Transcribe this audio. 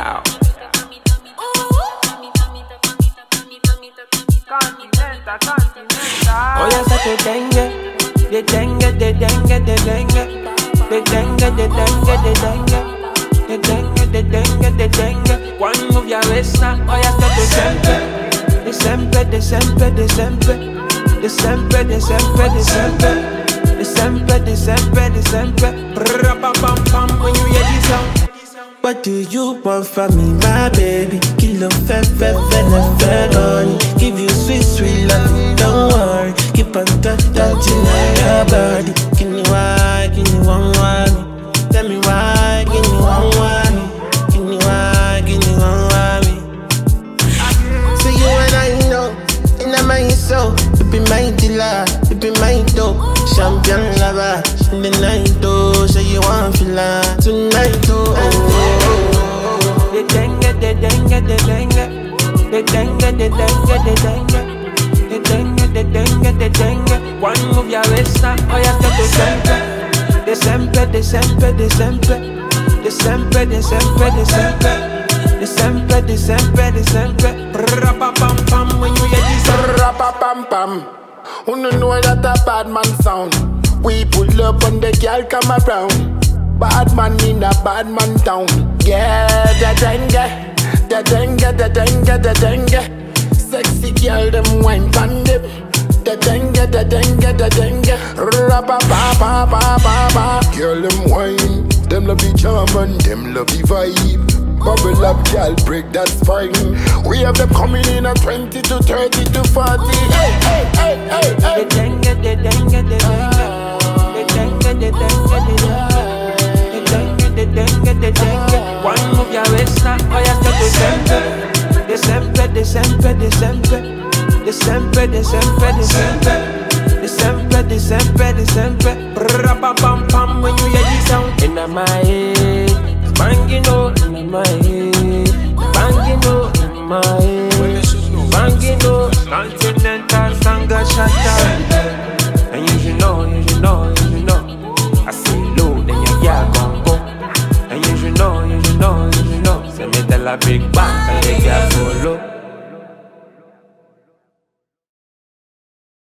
Continental. Oh yes, I the denge, the denge, the denge, the denge, the denge, the denge, the denge, the denge, the denge, the denge. One move your waist now, oh yes, sempre, the sempre, the sempre, the sempre, the sempre, the sempre. Brrra pam pam pam when you hear this sound. What do you want from me, my baby? Kilo fe fe fe ne fe on Give you sweet sweet love, don't worry. Keep on touch touching your body. Give me why, give me one one. Tell me why, give me one one. Give me why, give me one one. So you and I know, in my soul You be my dealer, you be my dope. Champion lover, in the night though the denge, the denge, the denge, the denge. One move your wrist now, oh yeah, the denge, the sempre, the sempre, the sempre, the sempre, the sempre, the sempre. The sempre, the sempre, the sempre. Rapa pam pam when you hear this. Rapa pam pam. Who know that a bad man sound? We pull up on the girl come around. Bad man in a bad man town. Yeah, the denge, the denge, the denge, the denge. Girl them wine pan them. The denge, the denge, the denge. Rappa pa pa pa pa pa. Girl them wine, them love the charm and them love the vibe. Bubble up, girl, break that spine. We have them coming in at 20 to 30 to 40. Hey, hey, hey, hey, hey. December, December, December, December, December, December, December, December, December, December, December, the sempre, the sempre. Rabba bam bam when you hear this sound in my head, banging on in my head, banging on in my head, banging on. Continental sanga shatta, and you should know, you should know, you should know. I say low, then your girl gon' go, and you should know, you should know, you should know. Send me tell a big bang, and the girl